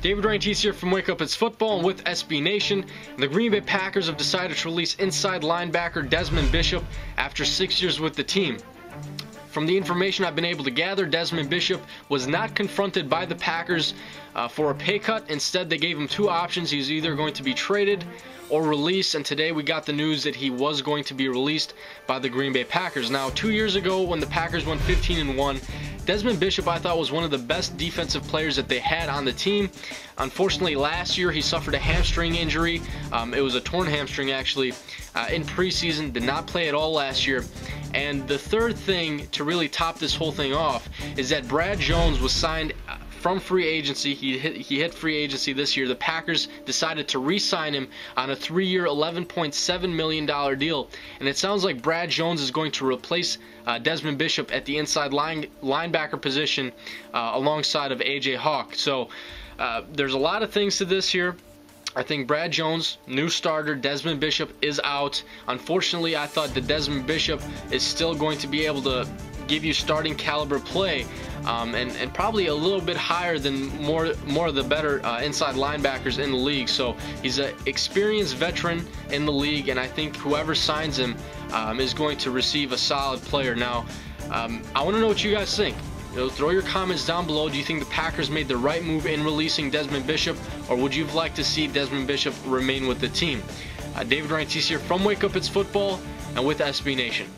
David Rantisi here from Wake Up It's Football and with SB Nation. The Green Bay Packers have decided to release inside linebacker Desmond Bishop after six years with the team. From the information I've been able to gather, Desmond Bishop was not confronted by the Packers uh, for a pay cut. Instead, they gave him two options. He's either going to be traded or released, and today we got the news that he was going to be released by the Green Bay Packers. Now, two years ago, when the Packers went 15 and 1, Desmond Bishop, I thought, was one of the best defensive players that they had on the team. Unfortunately, last year he suffered a hamstring injury. Um, it was a torn hamstring, actually, uh, in preseason. Did not play at all last year. And the third thing to really top this whole thing off is that Brad Jones was signed from free agency. He hit, he hit free agency this year. The Packers decided to re-sign him on a three-year, $11.7 million deal. And it sounds like Brad Jones is going to replace uh, Desmond Bishop at the inside line, linebacker position uh, alongside of A.J. Hawk. So uh, there's a lot of things to this here. I think Brad Jones, new starter, Desmond Bishop is out. Unfortunately, I thought that Desmond Bishop is still going to be able to give you starting caliber play um, and, and, probably a little bit higher than more more of the better uh, inside linebackers in the league. So he's an experienced veteran in the league, and I think whoever signs him um, is going to receive a solid player. Now, um, I want to know what you guys think. Throw your comments down below. Do you think the Packers made the right move in releasing Desmond Bishop, or would you like to see Desmond Bishop remain with the team? Uh, David Rantisi here from Wake Up It's Football and with SB Nation.